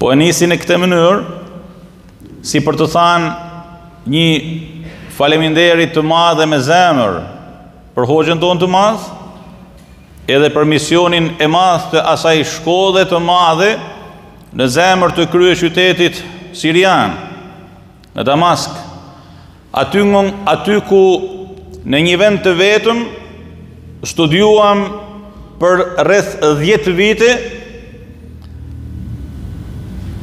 Po e nisi në këtë mënyrë, si për të thanë një faleminderit të madh dhe me zemër për hoxhën tonë të madh, edhe për misionin e madh të asaj shkolle të madhe në zemër të kryeqytetit sirian, në Damask, Aty, aty ku në një vend të vetëm studiuam për rreth 10 vite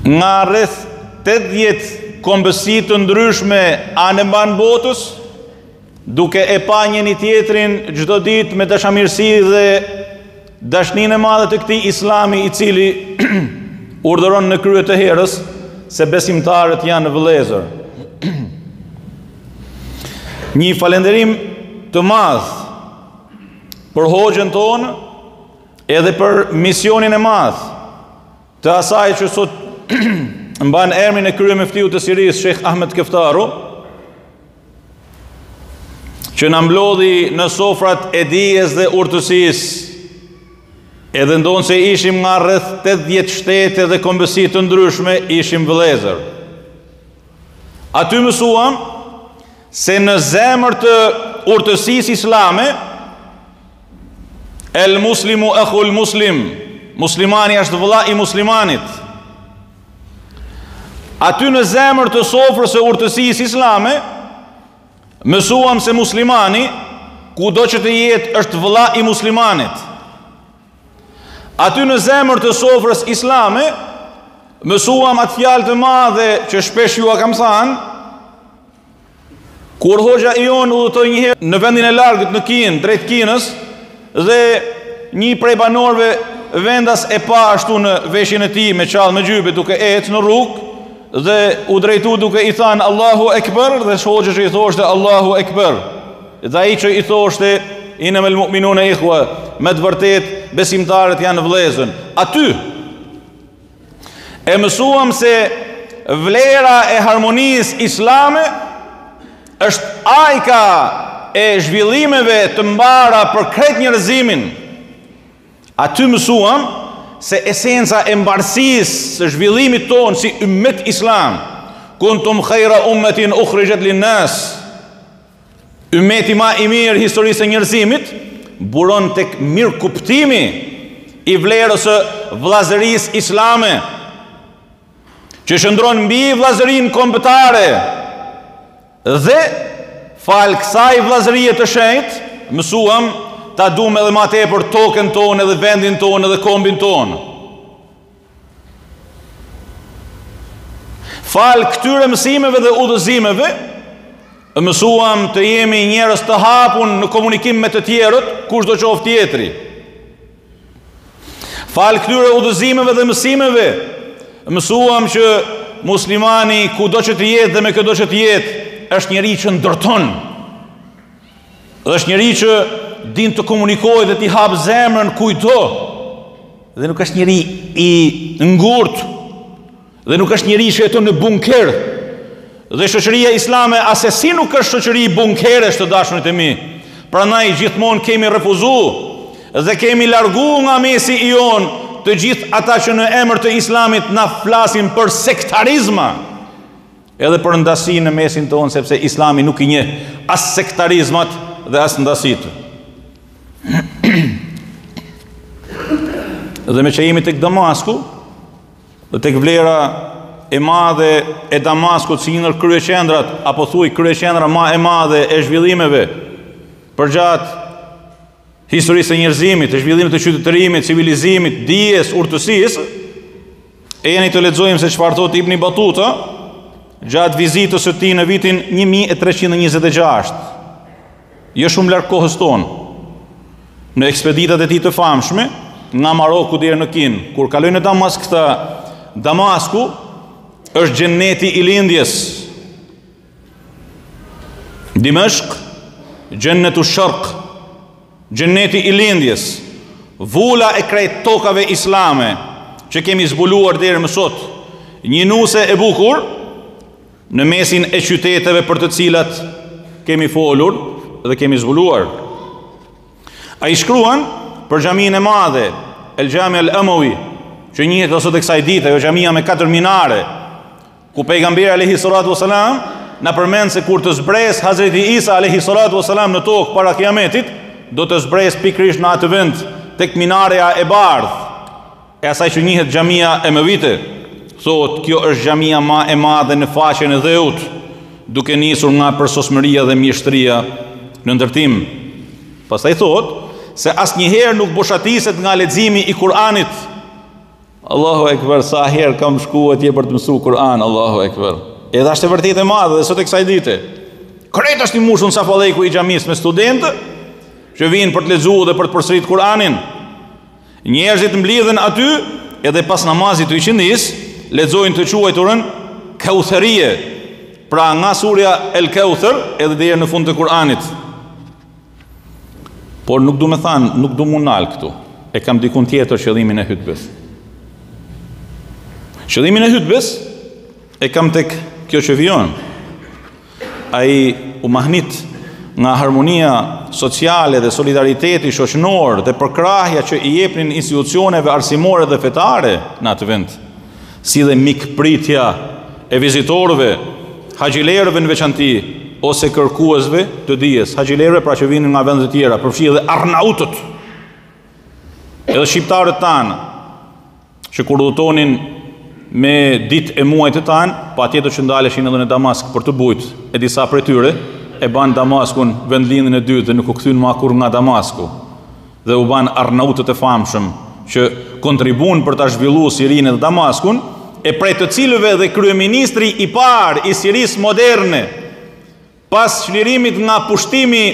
nga rreth 80 kombësi të ndryshme anembanë botës, duke e pa njëri-tjetrin çdo ditë me dashamirësi dhe Dashninë e madhe të këtij Islami i cili urdhëron në krye të herës se besimtarët janë vëllezër. Një falënderim të madh për hoxhën tonë edhe për misionin e madh Të asaj që sot mban emrin e kryemyftiut të Sirisë, Shejh Ahmed Keftaru, që na mblodhi në sofrat e dijes dhe urtësisë, edhe ndonëse ishim nga rreth 80 shtete dhe kombësi të ndryshme, ishim vëllezër. Aty mësuam se në zemër të urtësisë islame, El muslimu ehul muslim, muslimani është vëlla i muslimanit. Aty në zemër të sofrës së urtësisë islame, mësuam se muslimani, kudo që të jetë është vëlla i muslimanit. Aty në zemër të sofrës islame, mësuam atë fjalë të madhe që shpesh jua kam thanë, Kur hoxha jonë udhëtoi njëherë në vendin e largët në Kinë, drejt Kinës, dhe një prej banorëve vendas e pa ashtu në veshjen e tij me çallmë me xhybe duke ecë në rrugë, dhe iu drejtu duke i thanë Allahu Ekber, dhe hoxha që i thoshte Allahu Ekber, dhe ai që i thoshte innemel muminune ihua, me të vërtetë besimtarët janë vllezën. Aty, E mësuam se vlera e harmonisë islame është ajka e zhvillimeve të mbara për krejt njerëzimin. Aty mësuam se esenca e mbarësisë së zhvillimit tonë si ummet islam, kuntum hajra ummetin uhrixhet lin-nas, Ymmeti ma i mirë i i historisë së njerëzimit buron tek mirëkuptimi i vlerës së vëllazërisë islame, që qëndron mbi vëllazërinë kombëtare dhe falë kësaj vëllazërie të shenjtë mësuam ta duam edhe ma tepër tokën tonë edhe vendin tonë edhe kombin tonë. Falë këtyre mësimeve dhe udhëzimeve, mësuam të jemi njerëz të hapun në komunikim me të tjerët, kushdo qoftë tjetri. Falë këtyre udhëzimeve dhe mësimeve, mësuam që muslimani kudo që të jetë dhe me këdo që të jetë, është njeri që ndërton, Është njeri që din të komunikojë dhe t'i hapë zemrën kujtdo dhe nuk është njeri i ngurtë dhe nuk është njeri që jeton në bunker dhe shoqëria islame asesi nuk është shoqëri bunkerësh të dashunit e mi prandaj gjithmonë kemi refuzu dhe kemi largu nga mesi jonë të gjithë ata që në emër të islamit na flasin për sektarizma Edhe për ndasi në mesin tonë, sepse islami nuk i njeh as sektarizmat dhe as ndasitë. dhe meqë jemi tek Damasku, dhe tek vlera e madhe e Damaskut si një ndër kryeqendrat, apo thuj kryeqendra ma e madhe e zhvillimeve, përgjatë historisë së njerëzimit, e zhvillimit të qytetërimit, civilizimit, dijes, urtësisë, ejani të lexojmë se çfarë thotë Ibn Batuta gjatë vizitës së tij në vitin 1326. Jo shumë larg kohës tonë. Në ekspeditat e tij të famshme nga Maroku deri në Kinë, kur kaloi në Damask tha Damasku është xhenneti i lindjes. Dimeshk, Xhennetu Sherk, Xhenneti i Lindjes, vula e krejt tokave islame që kemi zbuluar deri më sot, një nuse e bukur në mesin e qyteteve për të cilat kemi folur dhe kemi zbuluar. Ai shkruan për xhaminë e madhe, El Xhami El Emevi, që njihet dhe sot e kësaj dite, ajo xhamia me 4 minare, Ku pejgamberi alayhi salatu wasalam na përmend se kur të zbresë Hazreti Isa alayhi salatu wasalam në tokë para kiametit, do të zbresë pikërisht në atë vend tek minarja e bardhë. E asaj që njihet xhamia Emevite, thotë kjo është xhamia ma e madhe në faqen e dheut, duke nisur nga përsosmëria dhe mjeshtëria në ndërtim. Pastaj thotë se asnjëherë nuk boshatiset nga leximi i Kur'anit. Allahu Ekber, sa herë kam shku atje për të mësu Kur'an, Allahu Ekber. Edhe ashtë e vërtetë e madhe dhe sot e kësaj dite. Krejt asht i mushun safallëku i xhamisë me studentë, që vijnë për të lexu dhe për të përsëritë Kur'anin. Njerëzit mblidhen aty, edhe pas namazit të iqindisë, lexojnë të quajturën kautherije, pra nga surja El Kauther, edhe deri në fund të Kur'anit. Por nuk du me thanë, nuk du m'u nalë këtu. E kam dikun tjetër qëllimin e hytbes. Qëllimin e hytbes e kam tek kjo që vijon. Ai u mahnit nga harmonia sociale dhe solidariteti shoqënor dhe përkrahja që i jepnin institucioneve arsimore dhe fetare në atë vend. si dhe mikpritja e vizitorëve, haxhilerëve në veçanti, ose kërkuesve të dijes, haxhilerëve pra që vinin nga vende të tjera, përfshi edhe arnautët, edhe shqiptarët tanë, që kur udhëtonin me ditë e muaj të tanë, patjetër që ndaleshin edhe në Damask për të bujtë, e disa prej tyre, e banë Damaskun vendlindjen e dytë dhe nuk u kthynë ma kurrë nga Damasku. dhe u banë arnautët e famshëm që kontribuun për ta zhvillu Sirinë dhe Damaskun, e prej të cilëve dhe kryeministri i parë i Sirisë moderne, pas çlirimit nga pushtimi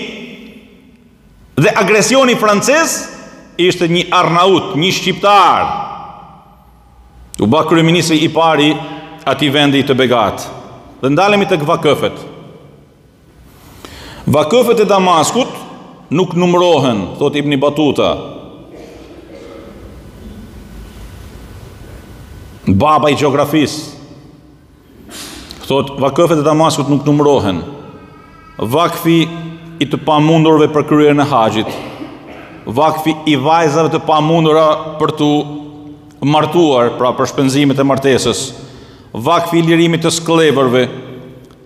dhe agresioni francez, ishte një arnaut, një shqiptar. U ba kryeministri i parë i atij vendi të begatë. Dhe ndalemi tek vakëfet. Vakëfet e Damaskut nuk numërohen, thotë Ibni Batuta. Baba i gjeografisë. Thotë vakëfet e Damaskut nuk numërohen. Vakfi i të pamundurve për kryerjen e haxhit. Vakfi i vajzave të pamundura për t'u martuar, pra për shpenzimet e martesës. Vakfi i lirimit të skllevërve.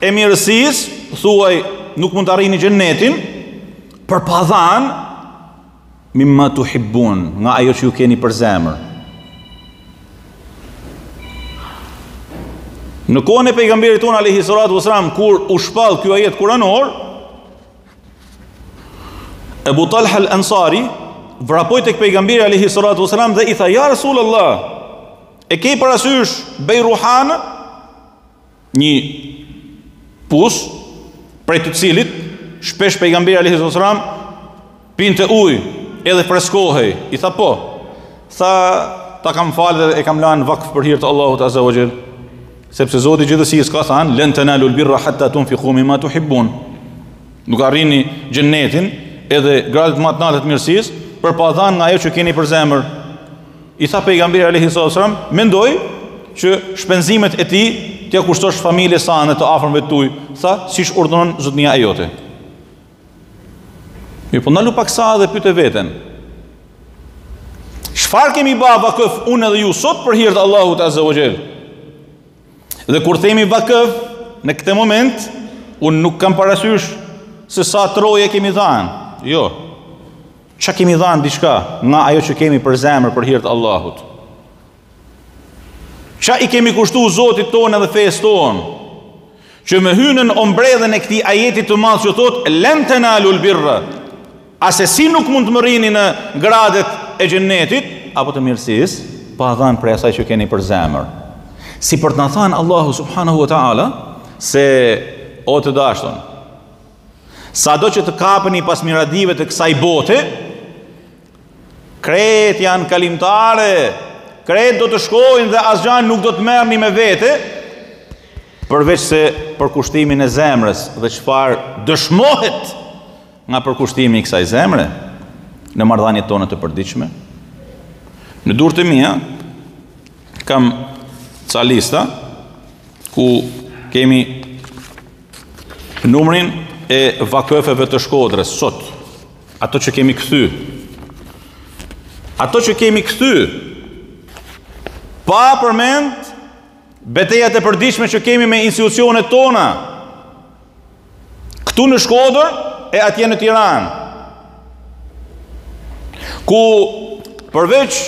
e mirësisë, thuaj nuk mund ta arrini xhennetin për pa dhanë mimma tuhibbun, nga ajo që ju keni për zemër. Në kohën e pejgamberit tonë alayhi salatu wasalam kur u shpall ky ajet kuranor, Ebu Talha al-Ansari vrapoi tek pejgamberi alayhi salatu wasalam dhe i tha ja Rasulullah, e ke parasysh Bejruhan? Një pus prej të cilit shpesh pejgamberi alayhi salatu wasalam pinte ujë, edhe freskohej. I tha po. Tha ta kam falë dhe e kam lanë vakf për hir të Allahut azza wa jall. Sepse Zoti i gjithësisë ka thanë lan tanalul birra hatta tunfiqu mimma tuhibbun. Nuk arrini xhennetin edhe gradët ma t'nalta të mirësisë për pa dhanë nga ajo që keni për zemër. I tha pejgamberi alayhi salatu wasallam, mendoj që shpenzimet e tij t'ia kushtosh familjes sane, të afërmve tuj, tha, siç urdhëron zotnia e jote. Mirëpo ndalu paksa dhe pyte veten. Çfarë kemi ba vakëf unë edhe ju sot për hir të Allahut azza wa jall? Dhe kur themi vakëf në këte moment, unë nuk kam parasysh se sa troje kemi dhanë. Jo. Ç'a kemi dhanë diçka nga ajo që kemi për zemër për hir të Allahut? Ç'a i kemi kushtu Zotit tonë edhe fesë tonë? Që me hy nën ombrellën e këtij ajetit të madh që thotë, len tenalul birra, assesi nuk mund të mërrini në gradet e xhennetit, apo të mirësisë, pa dhanë prej asaj që keni për zemër. Si për të na thanë Allahu subhanahu wa ta'ala, se o të dashtun, Sado që të kapeni pas mirësive të kësaj bote, krejt janë kalimtare, krejt do të shkojnë dhe asgja nuk do të merrni me vete, përveçse përkushtimin e zemrës dhe çfarë dëshmohet nga përkushtimi i kësaj zemre në marrëdhaniet tona të përditshme. Në durt e mia, kam ca lista, ku kemi Numrin e vakëfeve të Shkodrës, sot, ato që kemi kthy, ato që kemi kthy, pa përmend, betejat e përditshme që kemi me institucionet tona, këtu në Shkodër, e atje në Tiranë, ku përveç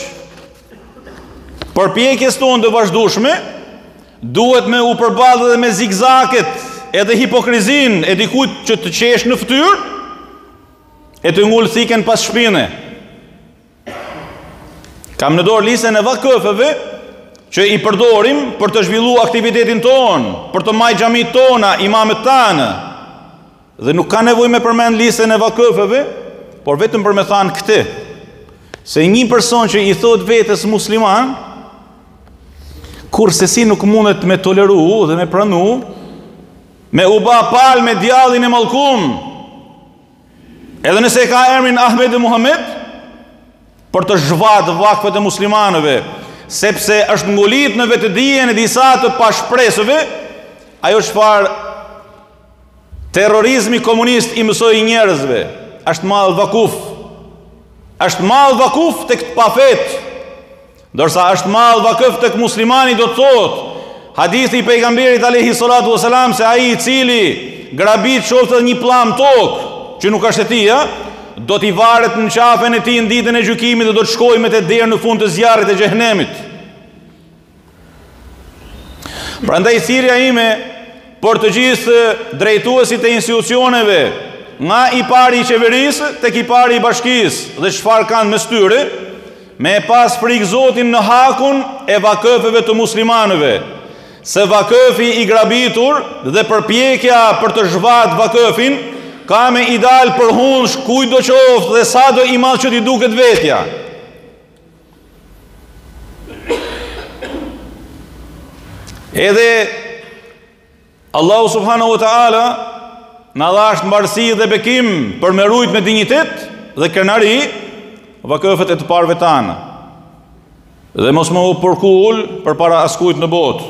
përpjekjes tonë të vazhdueshme, Duhet me u përballë edhe me zigzaget, edhe hipokrizinë e dikujt që të qesh në fytyrë e të ngul thiken pas shpine. Kam në dorë listën e vakëfeve që i përdorim për të zhvillu aktivitetin tonë, për të majtë xhamitë tona, imamët tanë. Dhe nuk ka nevojë me përmend listën e vakëfeve, por vetëm për me thanë këte, se një person që i thotë vetes musliman, kurrsesi nuk mundet me toleru dhe me pranu, me u ba palë me djallin e mallkum, edhe nëse ka emrin Ahmed e Muhammed, për të zhvat vakëfet e muslimanëve, sepse është ngulitë në vetëdijen e disa të pashpresëve, ajo çfarë Terrorizmi komunist i mësoi njerëzve, është mall vakuf. Është mall vakuf tek të pafetë. Ndërsa është mall vakuf tek muslimani do të thotë Hadithi i pejgamberit alayhi salatu wasalam se ai i cili grabit qoftë edhe një pllam tokë që nuk është e tija, do t'i varet në qafën e tij në ditën e gjykimit dhe do të shkojë me të deri në fund të zjarrit të xhehenemit. Prandaj thirrja ime për të gjithë drejtuesit e institucioneve, nga i pari i qeverisë tek i pari i bashkisë dhe çfarë kanë mes tyre, me pas frikë Zotin në hakun e vakëfeve të muslimanëve, se vakëfi i grabitur dhe përpjekja për të zhvatë vakëfin ka me i dalë për hundsh kujtdo qoftë dhe sado i madh që t'i duket vetja. Edhe Allahu subhanahu wa taala na dhashtë mbarësi dhe bekim për me rujt me dinjitet dhe krenari vakëfet e të parëve tanë dhe mos me u përkull përpara askujt në botë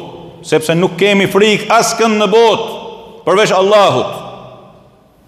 sepse nuk kemi frikë askënd në botë përveç Allahut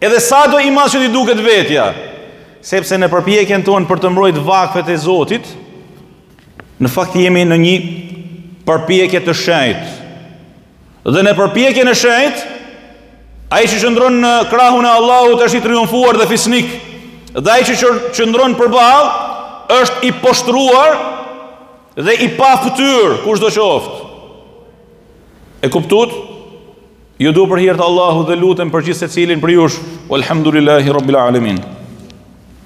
Edhe sado i madh që t'i duket vetja, sepse në përpjekjen tonë për të mbrojt vakfet e Zotit, në fakt jemi në një përpjekje të shenjtë. Dhe në përpjekjen e shenjtë, ai që qëndron në krahun e Allahut është i triumfuar dhe fisnik, dhe ai që qëndron përballë është i poshtruar dhe i pafytyrë, kushdo qoftë. E kuptut? Ju du për hir të Allahut dhe lutem për gjithë secilin prej jush, Alhamdulillahi Rabbil Alemin.